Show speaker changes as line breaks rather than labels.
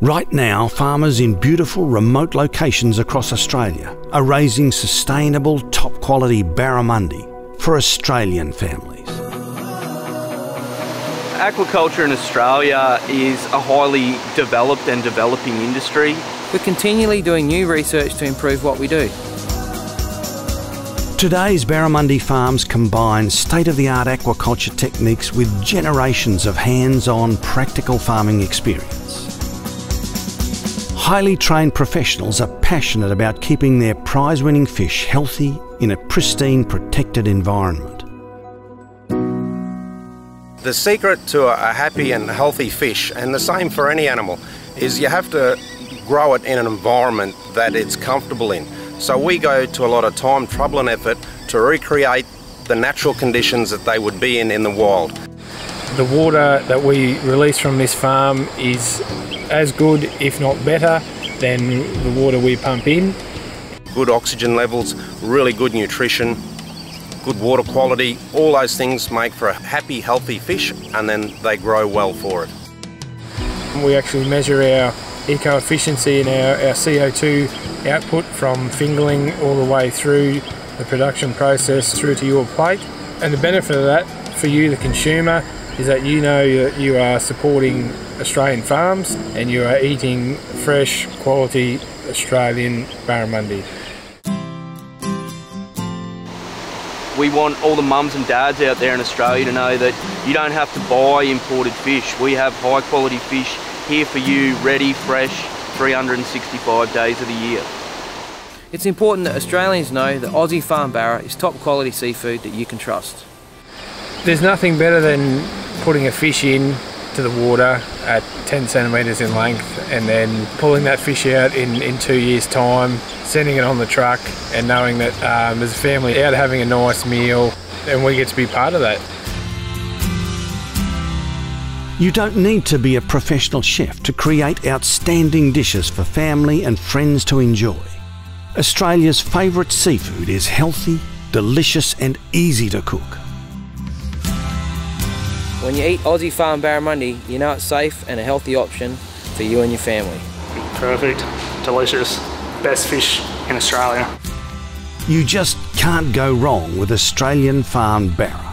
Right now, farmers in beautiful remote locations across Australia are raising sustainable, top quality barramundi for Australian families.
Aquaculture in Australia is a highly developed and developing industry.
We're continually doing new research to improve what we do.
Today's barramundi farms combine state-of-the-art aquaculture techniques with generations of hands-on practical farming experience. Highly trained professionals are passionate about keeping their prize-winning fish healthy in a pristine, protected environment.
The secret to a happy and healthy fish, and the same for any animal, is you have to grow it in an environment that it's comfortable in. So we go to a lot of time, trouble and effort to recreate the natural conditions that they would be in in the wild.
The water that we release from this farm is as good, if not better, than the water we pump in.
Good oxygen levels, really good nutrition, good water quality, all those things make for a happy, healthy fish and then they grow well for it.
We actually measure our eco efficiency and our, our CO2 output from fingerling all the way through the production process through to your plate. And the benefit of that for you, the consumer, is that you know that you are supporting Australian farms and you are eating fresh, quality Australian barramundi.
We want all the mums and dads out there in Australia to know that you don't have to buy imported fish. We have high quality fish here for you, ready, fresh, 365 days of the year.
It's important that Australians know that Aussie Farm Barra is top quality seafood that you can trust.
There's nothing better than putting a fish in to the water at 10 centimetres in length and then pulling that fish out in, in two years time, sending it on the truck and knowing that um, there's a family out having a nice meal and we get to be part of that.
You don't need to be a professional chef to create outstanding dishes for family and friends to enjoy. Australia's favourite seafood is healthy, delicious and easy to cook.
When you eat Aussie Farm Barramundi, you know it's safe and a healthy option for you and your family.
Perfect, delicious, best fish in Australia.
You just can't go wrong with Australian Farm barra.